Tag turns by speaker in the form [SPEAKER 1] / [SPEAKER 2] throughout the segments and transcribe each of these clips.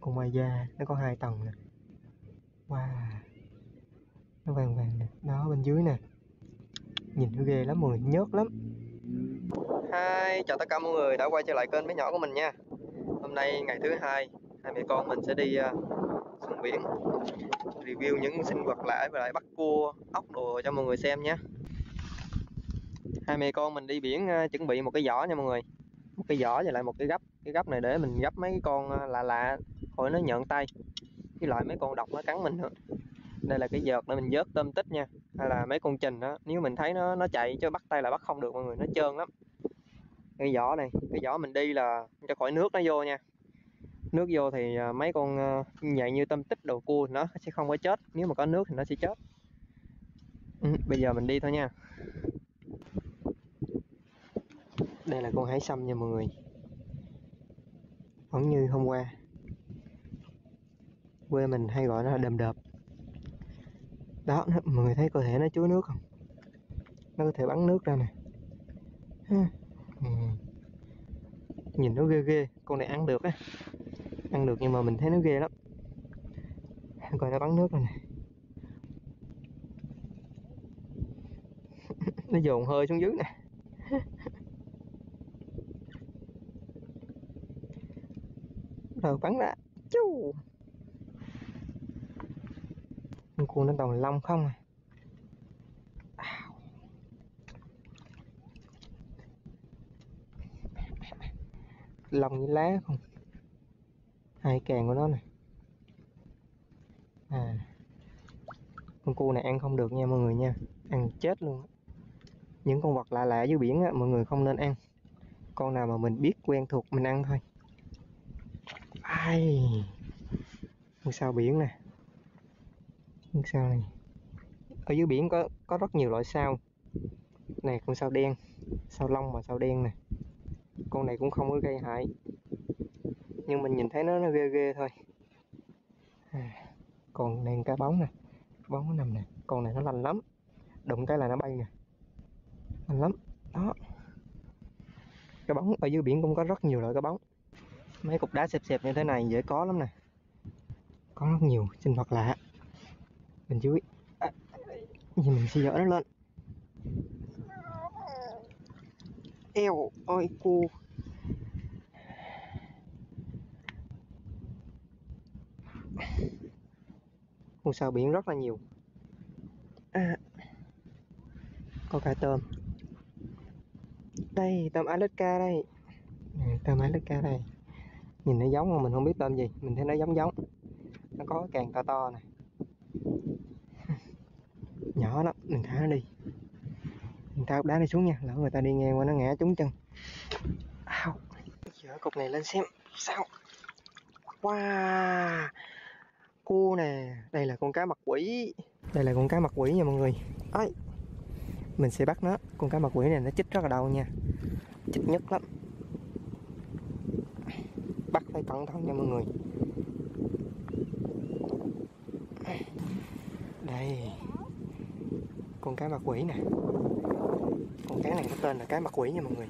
[SPEAKER 1] con mai da nó có hai tầng nè. Wow. Nó vàng vàng nè. Đó bên dưới nè. Nhìn nó ghê lắm mọi người nhớt lắm. Hi, chào tất cả mọi người đã quay trở lại kênh bé nhỏ của mình nha. Hôm nay ngày thứ hai Hai mẹ con mình sẽ đi uh, xuống biển Review những sinh vật lạ và lại bắt cua, ốc đồ cho mọi người xem nhé. Hai mẹ con mình đi biển uh, chuẩn bị một cái giỏ nha mọi người. Một cái giỏ và lại một cái gấp. Cái gấp này để mình gấp mấy cái con uh, lạ lạ. Khỏi nó nhợn tay. Với lại mấy con độc nó cắn mình nữa. Đây là cái vợt để mình vớt tôm tích nha. Hay là mấy con trình đó. Nếu mình thấy nó nó chạy cho bắt tay là bắt không được mọi người. Nó trơn lắm. Cái giỏ này cái giỏ mình đi là cho khỏi nước nó vô nha. Nước vô thì à, mấy con à, nhạy như tâm tích đồ cua nó sẽ không có chết. Nếu mà có nước thì nó sẽ chết. Ừ, bây giờ mình đi thôi nha. Đây là con hải sâm nha mọi người. Vẫn như hôm qua quê mình hay gọi nó là đầm đợp. Đó, mọi người thấy cơ thể nó chứa nước không? Nó có thể bắn nước ra nè ừ. nhìn nó ghê ghê, con này ăn được á. Ăn được nhưng mà mình thấy nó ghê lắm. Coi nó bắn nước rồi nè nó dồn hơi xuống dưới nè. Rồi bắn ra. Chú con cua nó toàn lông không à? Lông như lá không? Hai càng của nó này. À. Con cua này ăn không được nha mọi người nha. Ăn chết luôn những con vật lạ lạ dưới biển á, mọi người không nên ăn. Con nào mà mình biết quen thuộc mình ăn thôi. Ai? Ngôi sao biển nè con sao này. Ở dưới biển có có rất nhiều loại sao. Này con sao đen sao lông mà sao đen nè con này cũng không có gây hại. Nhưng mình nhìn thấy nó nó ghê ghê thôi. À, còn này cá bóng nè bóng nó nằm nè. Con này nó lành lắm. Đụng cái là nó bay nè. Lành lắm. Đó. Cá bóng ở dưới biển cũng có rất nhiều loại cá bóng. Mấy cục đá xẹp xẹp như thế này dễ có lắm nè. Có rất nhiều sinh vật lạ bên dưới à, nhìn mình sẽ dở nó lên eo ôi cu. Con sao biển rất là nhiều. À, có cả tôm. Đây tôm Alaska đây. Ừ, tôm Alaska đây. Nhìn nó giống mà mình không biết tôm gì. Mình thấy nó giống giống. Nó có càng to to này Ừ. nhỏ lắm, mình thả nó đi. Mình tháo đá này xuống nha, lỡ người ta đi ngang qua nó ngã trúng chân. Ow. giờ cục này lên xem, sao? Wow. Cua nè, đây là con cá mặt quỷ. Đây là con cá mặt quỷ nha mọi người. Ấy mình sẽ bắt nó, con cá mặt quỷ này nó chích rất là đau nha. Chích nhất lắm. Bắt phải cẩn thận nha mọi người. Đây con cá mặt quỷ nè. Con cá này nó tên là cá mặt quỷ nha mọi người.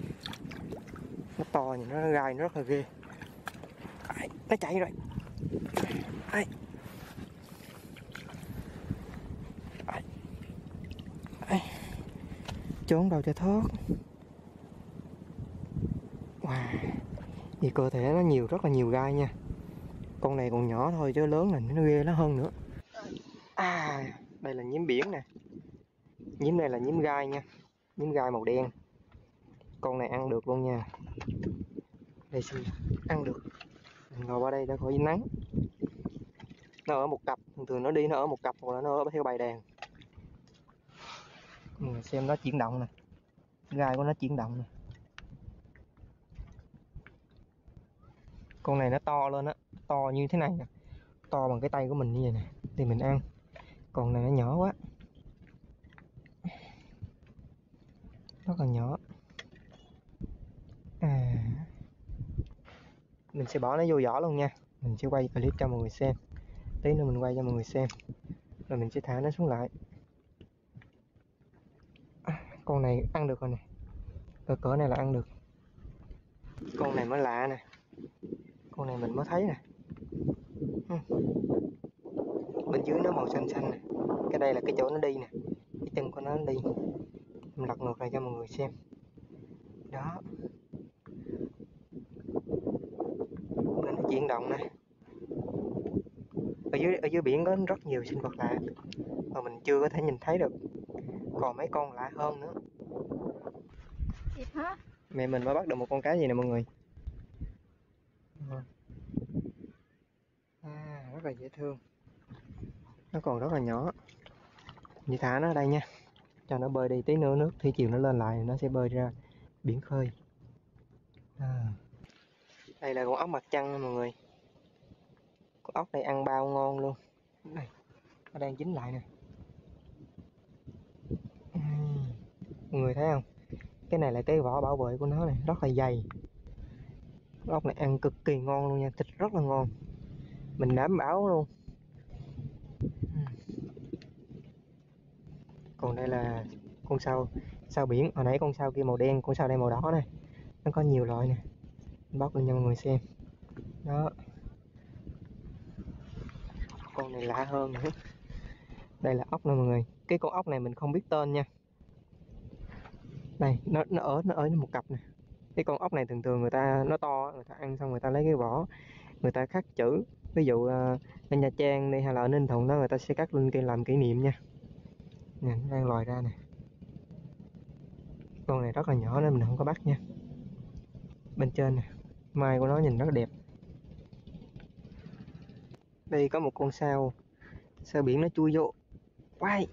[SPEAKER 1] Nó to nhìn nó gai, nó rất là ghê. Nó chạy rồi. Ai. Trốn đâu cho thoát. Wow. Vì cơ thể nó nhiều, rất là nhiều gai nha. Con này còn nhỏ thôi chứ lớn là nó ghê nó hơn nữa. À đây là nhím biển nè nhím này là nhím gai nha. Nhím gai màu đen. Con này ăn được luôn nha. Đây xin, ăn được. Mình ngồi qua đây để khỏi nắng. Nó ở một cặp, thường thường nó đi nó ở một cặp hoặc là nó ở theo bài đàn. Mình xem nó chuyển động nè. Gai của nó chuyển động nè. Con này nó to lên á, to như thế này nè. To bằng cái tay của mình như vậy nè, thì mình ăn. Còn này nó nhỏ quá. Rất là nhỏ. À. Mình sẽ bỏ nó vô vỏ luôn nha. Mình sẽ quay clip cho mọi người xem. Tí nữa mình quay cho mọi người xem. Rồi mình sẽ thả nó xuống lại. À, con này ăn được rồi nè. Cỡ cỡ này là ăn được. Con này mới lạ nè. Con này mình mới thấy nè. Ừ. Bên dưới nó màu xanh xanh nè. Cái đây là cái chỗ nó đi nè. Cái chân của nó đi lật ngược lại cho mọi người xem. Đó. Nên nó chuyển động nè. Ở dưới ở dưới biển có rất nhiều sinh vật lạ mà mình chưa có thể nhìn thấy được. Còn mấy con lạ hơn nữa.
[SPEAKER 2] Hả?
[SPEAKER 1] mẹ mình mới bắt được một con cá gì nè mọi người. À, rất là dễ thương. Nó còn rất là nhỏ. Như thả nó ở đây nha cho nó bơi đi tí nữa, nước thủy chiều nó lên lại nó sẽ bơi ra biển khơi. À. đây là con ốc mặt trăng nha mọi người. Con ốc này ăn bao ngon luôn. Này, nó đang dính lại nè. Mọi người thấy không? Cái này là cái vỏ bảo vệ của nó này, rất là dày. Con ốc này ăn cực kỳ ngon luôn nha, thịt rất là ngon. Mình đảm bảo luôn. Còn đây là con sao sao biển. Hồi nãy con sao kia màu đen, con sao đây màu đỏ này nó có nhiều loại nè. Bóc lên cho mọi người xem. Đó. Con này lạ hơn nữa. Đây là ốc nè mọi người. Cái con ốc này mình không biết tên nha. Đây nó nó ở nó ở một cặp nè. Cái con ốc này thường thường người ta, nó to người ta ăn xong người ta lấy cái vỏ, người ta khắc chữ. Ví dụ ở Nha Trang đi hay là ở Ninh Thuận đó, người ta sẽ cắt lên cây làm kỷ niệm nha nè, nó đang lòi ra nè. Con này rất là nhỏ nên mình không có bắt nha. Bên trên nè, mai của nó nhìn rất là đẹp. Đây có một con sao sao biển nó chui vô. Quay.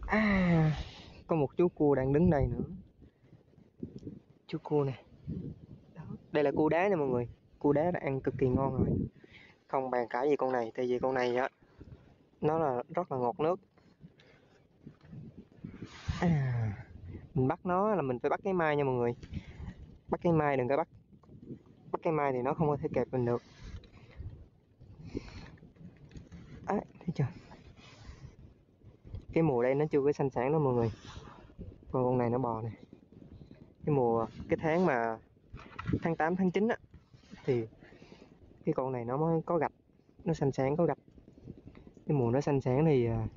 [SPEAKER 1] À có một chú cua đang đứng đây nữa. Chú cua nè. Đó. đây là cua đá nha mọi người. Cua đá đã ăn cực kỳ ngon rồi. Không bàn cãi gì con này, tại vì con này á nó là rất là ngọt nước. À, mình bắt nó là mình phải bắt cái mai nha mọi người. Bắt cái mai đừng có bắt bắt cái mai thì nó không có thể kẹp mình được. À, thấy chưa? Cái mùa đây nó chưa có xanh sáng đó mọi người. Còn con này nó bò này cái mùa cái tháng mà tháng 8 tháng 9 á thì cái con này nó mới có gạch nó xanh sáng có gạch cái mùa nó xanh sáng thì à,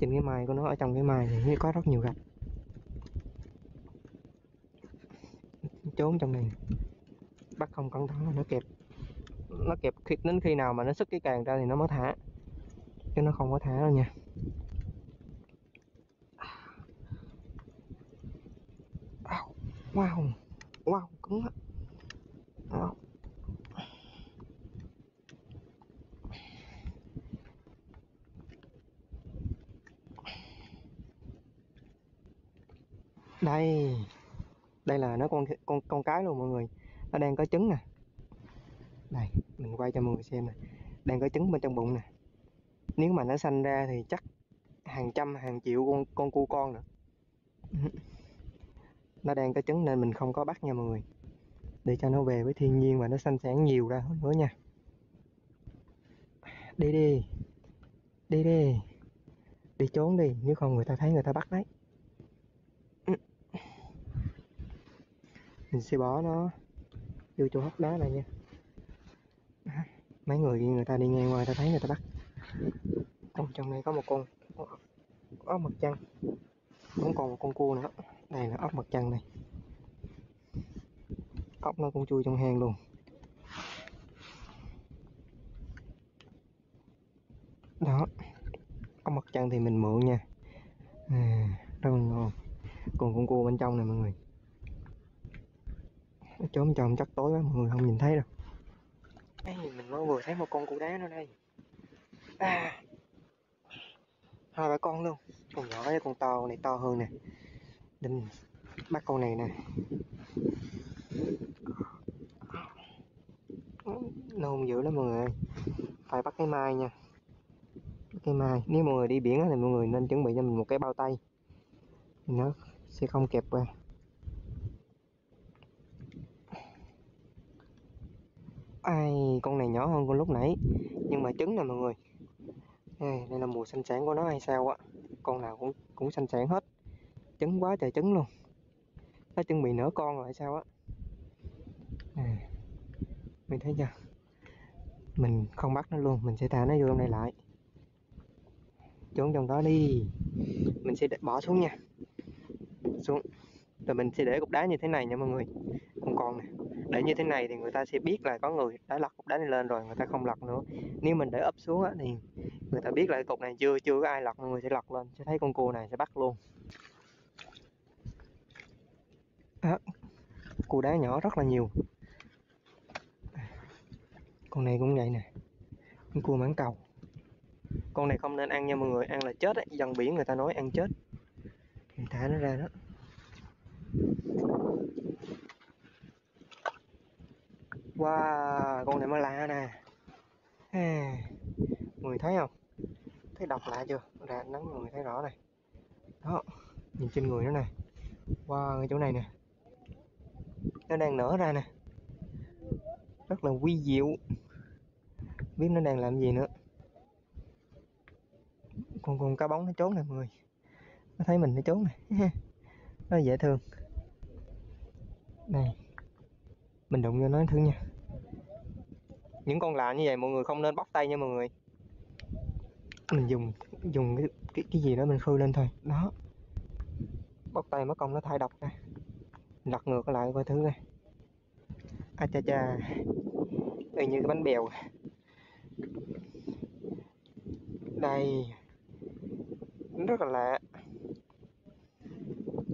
[SPEAKER 1] trên cái mai của nó, ở trong cái mai thì có rất nhiều gạch. Trốn trong này. Bắt không cẩn thận là nó kẹp nó kẹp khi, đến khi nào mà nó sức cái càng ra thì nó mới thả, chứ nó không có thả đâu nha. Wow wow, cứng á Wow. Đây. Đây là nó con con con cái luôn mọi người. Nó đang có trứng nè. Đây, mình quay cho mọi người xem nè. Đang có trứng bên trong bụng nè. Nếu mà nó sanh ra thì chắc hàng trăm, hàng triệu con con cu con nữa. Nó đang có trứng nên mình không có bắt nha mọi người. Để cho nó về với thiên nhiên và nó sanh sản nhiều ra hơn nữa nha. Đi đi. Đi đi. Đi trốn đi. Nếu không người ta thấy người ta bắt đấy. Mình sẽ bỏ nó vô chỗ hốc đá này nha. Mấy người người ta đi ngang ngoài ta thấy người ta bắt. Trong trong này có một con ốc mặt trăng. Cũng còn một con cua nữa. Đây là ốc mặt trăng này. Ốc nó cũng chui trong hang luôn. Đó. Ốc mặt trăng thì mình mượn nha. À, rất là ngon. Còn con cua bên trong này mọi người chớm chồng chắc tối quá mọi người không nhìn thấy đâu. Ê, mình mới vừa thấy một con cua đá nữa đây. À, hai ba con luôn. Con nhỏ với con to con này to hơn nè. Đinh. Bắt con này nè. Nôn dữ lắm mọi người phải bắt cái mai nha. Bắt cái mai. Nếu mọi người đi biển thì mọi người nên chuẩn bị cho mình một cái bao tay. Nó sẽ không kẹp qua. Ai con này nhỏ hơn con lúc nãy nhưng mà trứng nè mọi người. Đây, đây là mùa sinh sản của nó hay sao á? Con nào cũng cũng sinh sản hết. Trứng quá trời trứng luôn. Nó chuẩn bị nở con rồi hay sao á? Nè mình thấy chưa? Mình không bắt nó luôn mình sẽ thả nó vô trong đây lại. Trốn trong đó đi. Mình sẽ bỏ xuống nha. Xuống rồi mình sẽ để cục đá như thế này nha mọi người. Không còn nè. Để như thế này thì người ta sẽ biết là có người đã lật cục đá này lên rồi người ta không lật nữa. Nếu mình để ấp xuống á thì người ta biết là cái cục này chưa chưa có ai lật mọi người sẽ lật lên. Sẽ thấy con cua này sẽ bắt luôn. À, cua đá nhỏ rất là nhiều. Con này cũng vậy nè. Con cua mãn cầu con này không nên ăn nha mọi người ăn là chết ấy. Dân biển người ta nói ăn chết. Mình thả nó ra đó wow con này mới lạ nè. À, mọi người thấy không? Thấy độc lạ chưa? Ra nắng người thấy rõ này. Đó nhìn trên người nó nè. Wow ở chỗ này nè. Nó đang nở ra nè. Rất là quy diệu. Biết nó đang làm gì nữa. Con con cá bóng nó trốn nè mọi người. Nó thấy mình nó trốn nè. Nó dễ thương này mình đụng vô nó thứ nha. Những con lạ như vậy mọi người không nên bóc tay nha mọi người. Mình dùng dùng cái cái, cái gì đó mình khơi lên thôi. Đó. Bóc tay mất công nó thải độc ra lật ngược lại coi thứ này a cha cha y như cái bánh bèo. Đây. Rất là lạ.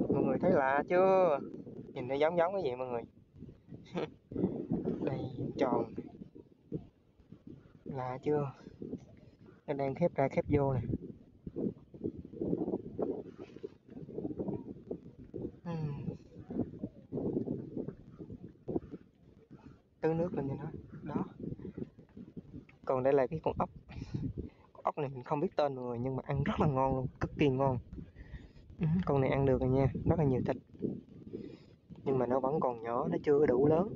[SPEAKER 1] Mọi người thấy lạ chưa? Nhìn nó giống giống cái gì mọi người? Đây, tròn. Lạ chưa? Nó đang khép ra khép vô nè. Tưới nước lên cho nó. Đó. Còn đây là cái con ốc. Con ốc này mình không biết tên mọi người, nhưng mà ăn rất là ngon luôn, cực kỳ ngon. Con này ăn được rồi nha, rất là nhiều thịt nhưng mà nó vẫn còn nhỏ, nó chưa đủ lớn.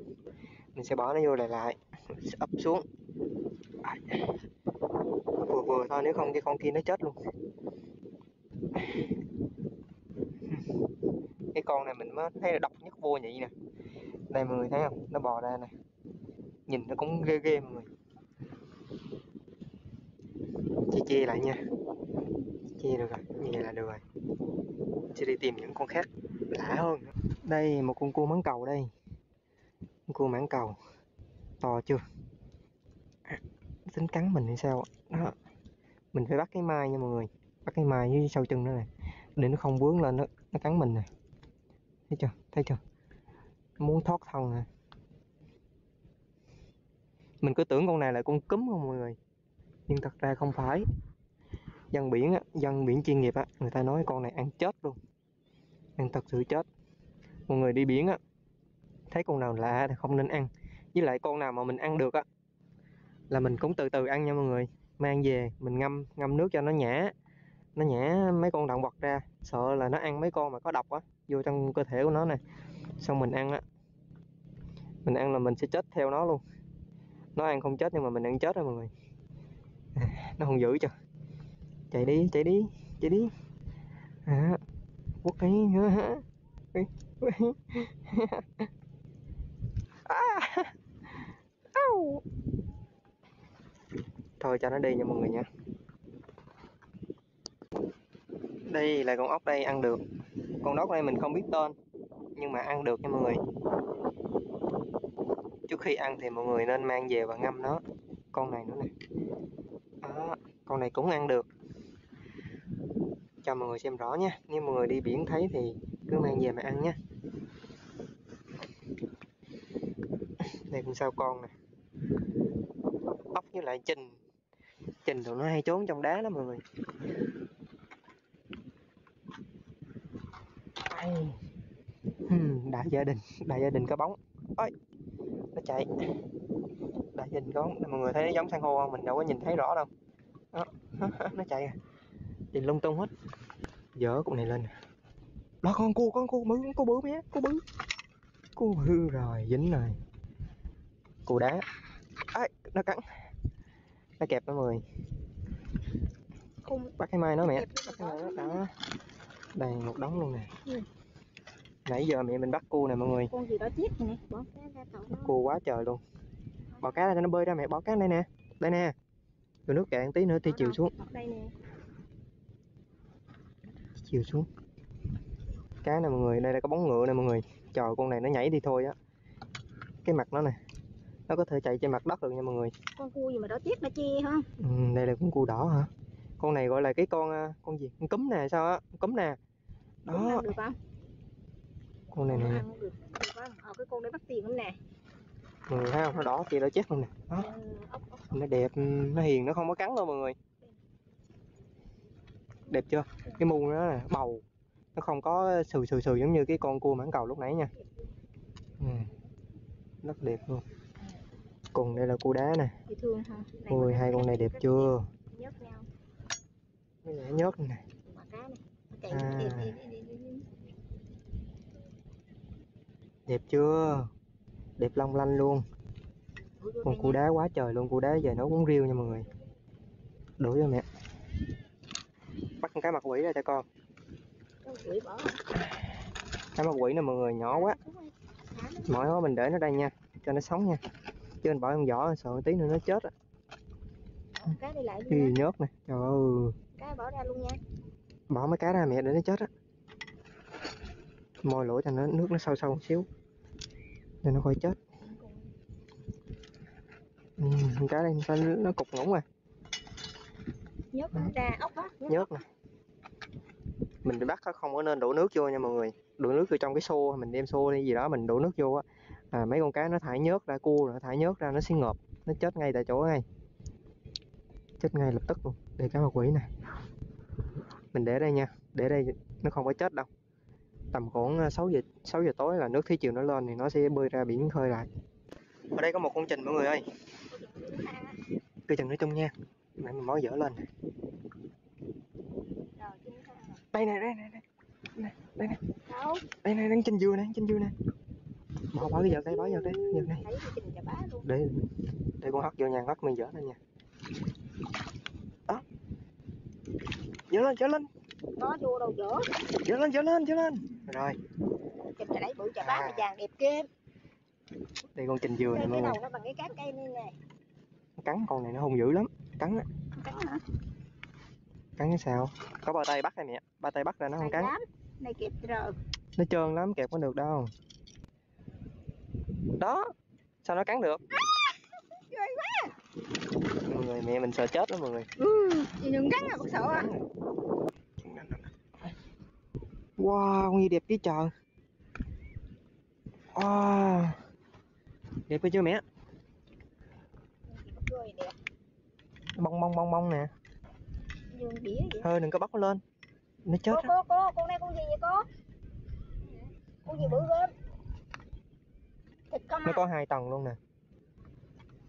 [SPEAKER 1] Mình sẽ bỏ nó vô lại lại mình sẽ ấp xuống. Vừa vừa thôi, nếu không cái con kia nó chết luôn. Cái con này mình mới thấy là độc nhất vô nhị nè. Đây mọi người thấy không? Nó bò ra nè. Nhìn nó cũng ghê ghê mọi người. Chia chia lại nha. Chia được rồi, như vậy là được rồi. Sẽ đi tìm những con khác lạ hơn nữa đây một con cua mãn cầu đây. Con cua mãn cầu. To chưa? À, tính cắn mình hay sao? Đó. Mình phải bắt cái mai nha mọi người. Bắt cái mai dưới sau chân nữa này. Để nó không vướng lên nó nó cắn mình nè. Thấy chưa? Thấy chưa? Muốn thoát thân nè. Mình cứ tưởng con này là con cúm không mọi người. Nhưng thật ra không phải. Dân biển á dân biển chuyên nghiệp á người ta nói con này ăn chết luôn. Ăn thật sự chết mọi người đi biển á thấy con nào lạ thì không nên ăn với lại con nào mà mình ăn được á là mình cũng từ từ ăn nha mọi người. Mang về mình ngâm ngâm nước cho nó nhả nó nhả mấy con động vật ra sợ là nó ăn mấy con mà có độc á vô trong cơ thể của nó nè. Xong mình ăn á mình ăn là mình sẽ chết theo nó luôn. Nó ăn không chết nhưng mà mình ăn chết rồi mọi người. À, nó không giữ cho. Chạy đi chạy đi chạy đi. À, quất cái nữa hả? à, thôi cho nó đi nha mọi người nha. Đây là con ốc đây ăn được. Con ốc đây mình không biết tên nhưng mà ăn được nha mọi người. Trước khi ăn thì mọi người nên mang về và ngâm nó. Con này nữa nè. À, con này cũng ăn được. Cho mọi người xem rõ nha. Nếu mọi người đi biển thấy thì cứ mang về mà ăn nha. Đây con sao con nè? Ốc với lại trình trình tụi nó hay trốn trong đá lắm mọi người. Hmm, đại gia đình. Đại gia đình có bóng. Ôi, nó chạy. Đại gia đình có bóng. Mọi người thấy nó giống san hô không? Mình đâu có nhìn thấy rõ đâu. Đó nó chạy à. thì lung tung hết. Dở con này lên đó, con cua con cua bự con bự bé con bự. Cua hư rồi, dính rồi cua đá. Ấy nó cắn. Nó kẹp nó mười. Bắt cái mai nó mẹ. Bắt cái mai nó đó đây một đống luôn nè.
[SPEAKER 2] Ừ.
[SPEAKER 1] nãy giờ mẹ mình bắt cua nè mọi người.
[SPEAKER 2] Con gì đó chết rồi nè? Bỏ cái ra
[SPEAKER 1] cua quá trời luôn. Bỏ cá ra cho nó bơi ra mẹ bỏ cá đây nè. Đây nè. Rồi nước cạn tí nữa thì chiều xuống.
[SPEAKER 2] Đây nè.
[SPEAKER 1] Chiều xuống. Cá nè mọi người đây là có bóng ngựa nè mọi người. Trời con này nó nhảy đi thôi á. Cái mặt nó nè nó có thể chạy trên mặt đất được nha mọi người.
[SPEAKER 2] Con cua gì mà đó tiếc nó che hả?
[SPEAKER 1] Ừ, đây là con cua đỏ hả? Con này gọi là cái con à, con gì? Con cúm nè sao á? Con cúm nè. Đó.
[SPEAKER 2] được không?
[SPEAKER 1] Con này nè.
[SPEAKER 2] ăn được được không? Ờ cái con đấy bắt tiền lắm nè.
[SPEAKER 1] Mọi người thấy không? Nó đỏ kia nó chết luôn nè. Đó.
[SPEAKER 2] Ừ,
[SPEAKER 1] nó đẹp nó hiền nó không có cắn đâu mọi người. Đẹp chưa? Cái mu nó là bầu. Nó không có sừ sừ sừ giống như cái con cua mãng cầu lúc nãy nha. Ừ. rất đẹp luôn cùng đây là cua đá nè.
[SPEAKER 2] Này mà
[SPEAKER 1] hai con này đẹp chưa? mấy này nhớt
[SPEAKER 2] này. Nó
[SPEAKER 1] À. đẹp chưa? Đẹp long lanh luôn. Con cua đá quá trời luôn. Cua đá về nấu bún riêu nha mọi người. Đổ cho mẹ. Bắt con cá mặt quỷ ra cho con.
[SPEAKER 2] Con quỷ bỏ
[SPEAKER 1] cá mặt quỷ nè mọi người nhỏ quá. Mỗi nó mình để nó đây nha. Cho nó sống nha chứ mình bỏ trong vỏ sợ tí nữa nó chết á.
[SPEAKER 2] Cá đi lại
[SPEAKER 1] cái
[SPEAKER 2] luôn
[SPEAKER 1] gì
[SPEAKER 2] nha
[SPEAKER 1] nhớt nè trời ơi.
[SPEAKER 2] Cá bỏ ra luôn nha.
[SPEAKER 1] Bỏ mấy cá ra mẹ để nó chết á. Mồi lỗ cho nó nước nó sâu sâu một xíu. Để nó khỏi chết. Ừ, con cá đây sao nó cục ngủng rồi
[SPEAKER 2] nhớt nó ra ốc đó
[SPEAKER 1] nhớt nè. Mình bị bắt á, không có nên đổ nước vô nha mọi người. Đổ nước vô trong cái xô mình đem xô đi gì đó mình đổ nước vô á à, mấy con cá nó thải nhớt ra cua nó thải nhớt ra nó sẽ ngợp nó chết ngay tại chỗ ngay. Chết ngay lập tức luôn đây cá mặt quỷ nè mình để đây nha để đây nó không có chết đâu. Tầm khoảng à, 6 giờ 6 giờ tối là nước thủy chiều nó lên thì nó sẽ bơi ra biển khơi lại. Ở đây có một con trình mọi người ơi. Cứ chừng nói chung nha nãy mình mới dở lên.
[SPEAKER 2] Rồi rồi.
[SPEAKER 1] đây nè đây nè đây đây nè
[SPEAKER 2] đâu?
[SPEAKER 1] Đây này đang trên dừa nè trên dừa nè bỏ bỏ cái giật đây bỏ giật đây giật đây để để con hất vô nha hất mình dở lên nha. Đó. Dở lên dở lên.
[SPEAKER 2] Có vô đâu dở.
[SPEAKER 1] Dở lên dở lên dở lên. Rồi.
[SPEAKER 2] Chà đáy bự chà bá
[SPEAKER 1] À.
[SPEAKER 2] vàng đẹp ghê.
[SPEAKER 1] Đây con trên dừa nè mọi
[SPEAKER 2] cái
[SPEAKER 1] người.
[SPEAKER 2] đầu nó bằng cái cán cây này nè.
[SPEAKER 1] Cắn con này nó hung dữ lắm. Cắn á.
[SPEAKER 2] Cắn hả?
[SPEAKER 1] Cắn cái sao? Có ba tay bắt đây mẹ. Ba tay bắt ra nó không cắn
[SPEAKER 2] này kịp rồi.
[SPEAKER 1] Nó trơn lắm kẹp có được đâu đó sao nó cắn được?
[SPEAKER 2] Ghê quá.
[SPEAKER 1] Mọi người mẹ mình sợ chết đó mọi người.
[SPEAKER 2] Ừ chị đừng cắn à bác sợ à
[SPEAKER 1] Wow, con gì đẹp chứ trời. Wow. Đẹp chưa mẹ? Bông bông bông bông nè. Thôi đừng có bắt nó lên. Nó chết
[SPEAKER 2] cô cô con này con gì vậy cô? Con gì bự ghê thịt không
[SPEAKER 1] Nó
[SPEAKER 2] à
[SPEAKER 1] có hai tầng luôn nè.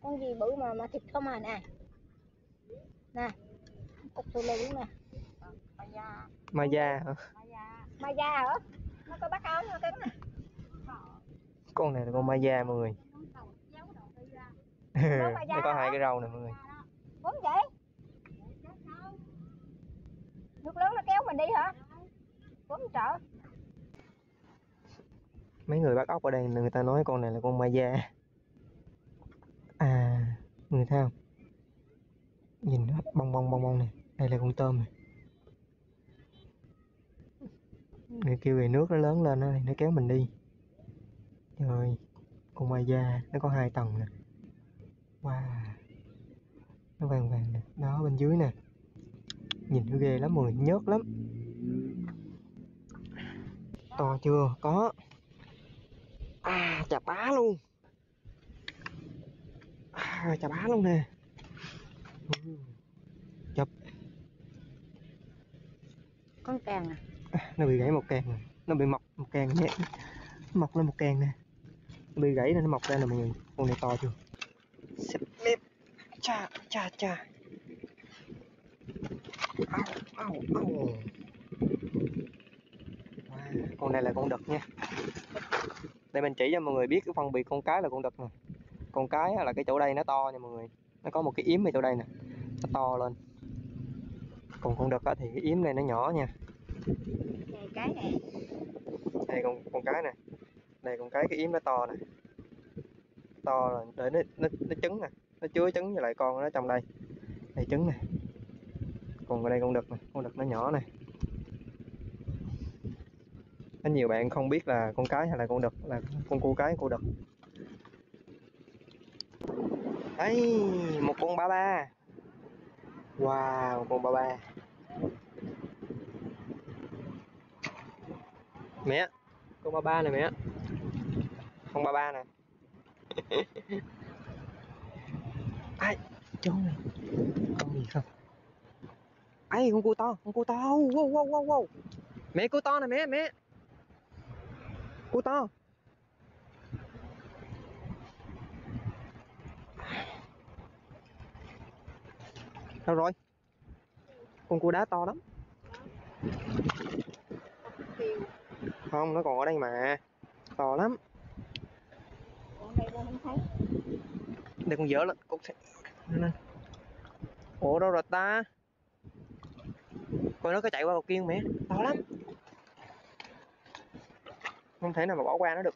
[SPEAKER 2] Con gì bự mà mà thịt không à nè. Nè cục tôi lên nè. Ma da
[SPEAKER 1] Ma da hả?
[SPEAKER 2] Ma da hả nó có bắt không nó cắn nè.
[SPEAKER 1] Con này là con ma da mọi người Nó có hai cái râu nè mọi người.
[SPEAKER 2] Đúng vậy? Nước lớn nó kéo mình đi hả? Đúng trợ
[SPEAKER 1] Mấy người bắt ốc ở đây người ta nói con này là con ma da. À Người thấy không? Nhìn nó bong bong bong bong này. Đây là con tôm này. Người kêu về nước nó lớn lên thì nó kéo mình đi. Trời Con ma da, Nó có hai tầng nè. Wow. Nó vàng vàng nè. Đó, bên dưới nè. Nhìn nó ghê lắm, mọi người Nhớt lắm. To chưa? Có. À chà bá luôn. À, chà bá luôn nè. Ừ.
[SPEAKER 2] con càng à?
[SPEAKER 1] À, nó bị gãy một càng rồi. Nó bị mọc một càng nhé. Mọc lên một càng nè. Nó bị gãy nên nó mọc ra nè mọi người. Con này to chưa? Xếp bếp cha cha cha. Au au au. Wow, con này là con đực nha để mình chỉ cho mọi người biết cái phân biệt con cái là con đực nè. Con cái là cái chỗ đây nó to nha mọi người. Nó có một cái yếm ở chỗ đây nè. Nó to lên. Còn con đực thì cái yếm này nó nhỏ nha.
[SPEAKER 2] Này cái này
[SPEAKER 1] đây con con cái nè. Đây con cái cái yếm nó to nè. To rồi để nó nó, nó trứng nè. Nó chứa trứng với lại con nó trong đây. Đây trứng nè. Còn ở đây con đực nè. Con đực nó nhỏ nè có nhiều bạn không biết là con cái hay là con đực, là con cua cái cua đực. Đấy một con ba ba. Wow, một con ba ba. Mẹ, con ba ba này mẹ. Con ba ba nè. Ai trốn này. Con gì không? Ai con cua to, con cua to. Wow wow wow wow. Mẹ, cua to nè mẹ mẹ cua to đâu rồi? Con cua đá to lắm. Không, nó còn ở đây mà. To lắm.
[SPEAKER 2] Đây con dở thấy.
[SPEAKER 1] con lên, con sẽ ủa, đâu rồi ta? Coi nó có chạy qua cầu kia không mẹ? To lắm không thể nào mà bỏ qua nó được.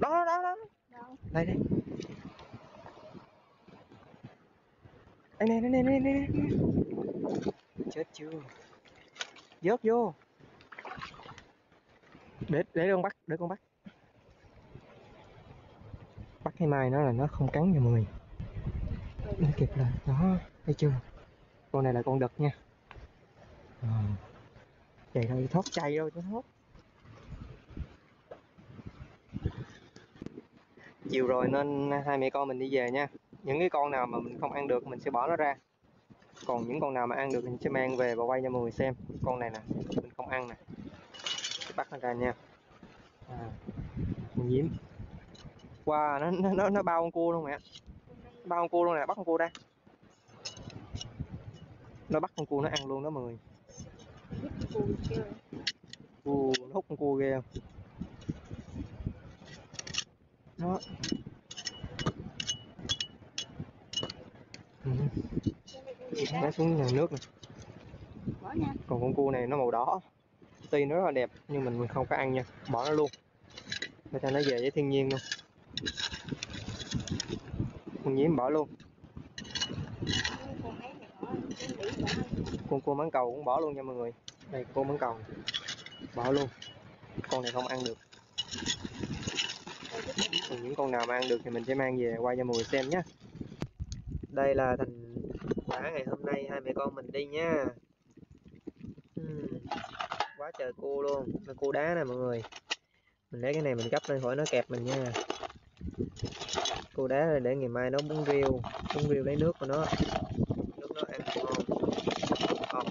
[SPEAKER 1] Đó đó đó, đó. Đây đây. Đây này đây này đây này, đây. Này. chết chưa? Vớt vô. Để để con bắt để con bắt. Bắt cái mai nó là nó không cắn vào người. Nó kịp là đó thấy chưa? Con này là con đực nha. À. chạy thôi thoát chạy đâu cho thoát chiều rồi nên hai mẹ con mình đi về nha. Những cái con nào mà mình không ăn được mình sẽ bỏ nó ra. Còn những con nào mà ăn được mình sẽ mang về và quay cho mọi người xem. Con này nè mình không ăn nè. Bắt nó ra nha. À, con nhím wow nó nó nó, bao con cua luôn mẹ. Bao con cua luôn nè bắt con cua đây nó bắt con cua nó ăn luôn đó mọi người.
[SPEAKER 2] Cua
[SPEAKER 1] nó hút con cua ghê không đó ừ,
[SPEAKER 2] Cái này con gì đó?
[SPEAKER 1] Nó xuống nhà nước
[SPEAKER 2] nha.
[SPEAKER 1] còn con cua này nó màu đỏ. Tuy nó rất là đẹp nhưng mình mình không có ăn nha. Bỏ nó luôn. Để cho nó về với thiên nhiên luôn. Con nhím bỏ luôn.
[SPEAKER 2] Con này
[SPEAKER 1] cua mãn cầu cũng bỏ luôn nha mọi người. Đây cua mãn cầu. Bỏ luôn. Con này không ăn được.
[SPEAKER 2] Này.
[SPEAKER 1] còn những con nào mà ăn được thì mình sẽ mang về quay cho mọi người xem nhé đây là thành quả ngày hôm nay hai mẹ con mình đi nha. Ừ, quá trời cua luôn. Nó cua đá nè mọi người. Mình lấy cái này mình gấp lên khỏi nó kẹp mình nha. Cua đá này để ngày mai nó bún riêu bún riêu lấy nước của nó. Nước nó ăn ngon. Ngon.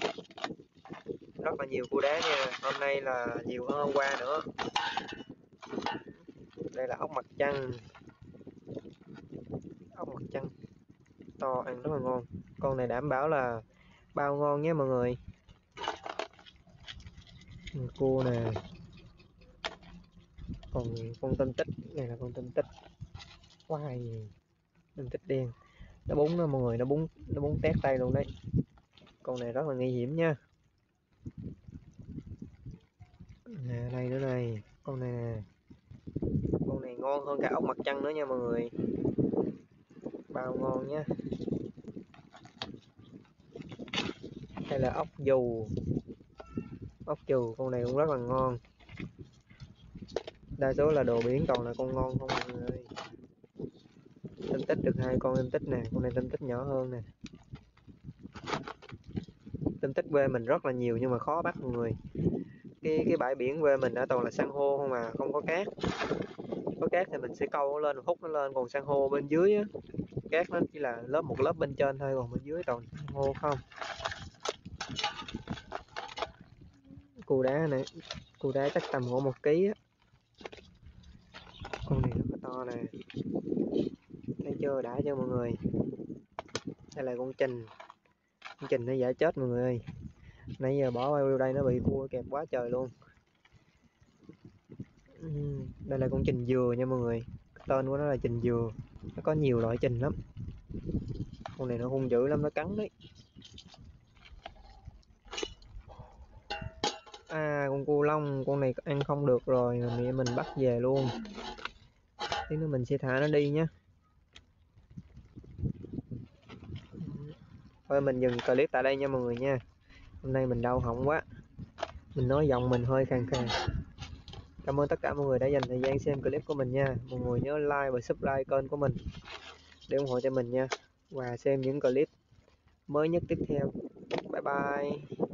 [SPEAKER 1] rất là nhiều cua đá nha. Hôm nay là nhiều hơn hôm qua nữa. Đây là ốc mặt trăng. Ốc mặt trăng. To ăn rất là ngon con này đảm bảo là bao ngon nhé mọi người. Cua nè còn con tinh tích này là con tinh tích. Wow, tinh tích đen. Nó búng đó mọi người nó búng nó búng tét tay luôn đấy. Con này rất là nguy hiểm nha. Nè đây nữa này. Con này nè. Con này ngon hơn cả ốc mặt trăng nữa nha mọi người. Bao ngon nhá hay là ốc dù? Ốc dù, con này cũng rất là ngon. Đa số là đồ biển, còn là con ngon không mọi người em tinh tích được hai con tinh tích nè, con này tinh tích nhỏ hơn nè. Tinh tích quê mình rất là nhiều nhưng mà khó bắt mọi người. Cái cái bãi biển quê mình đã toàn là san hô không mà không có cát. Có cát thì mình sẽ câu nó lên, hút nó lên, còn san hô bên dưới á, cát nó chỉ là lớp, một lớp bên trên thôi, còn bên dưới toàn san hô không. Cù đá này, cù đá chắc tầm khoảng một ký á. Con này rất là to nè. Thấy chưa? Đã cho mọi người? Đây là con trình con trình nó giả chết mọi người ơi. Nãy giờ bỏ qua đây nó bị cua kẹp quá trời luôn. Đây là con trình dừa nha mọi người. Tên của nó là trình dừa. Nó có nhiều loại trình lắm. Con này nó hung dữ lắm, nó cắn đấy à con cua long con này ăn không được rồi mà mẹ mình bắt về luôn. Tí nữa mình sẽ thả nó đi nhé thôi mình dừng clip tại đây nha mọi người nha. Hôm nay mình đau hỏng quá. Mình nói giọng mình hơi khàn khàn. Cảm ơn tất cả mọi người đã dành thời gian xem clip của mình nha. Mọi người nhớ like và subscribe kênh của mình để ủng hộ cho mình nha. Và xem những clip mới nhất tiếp theo. Bye bye.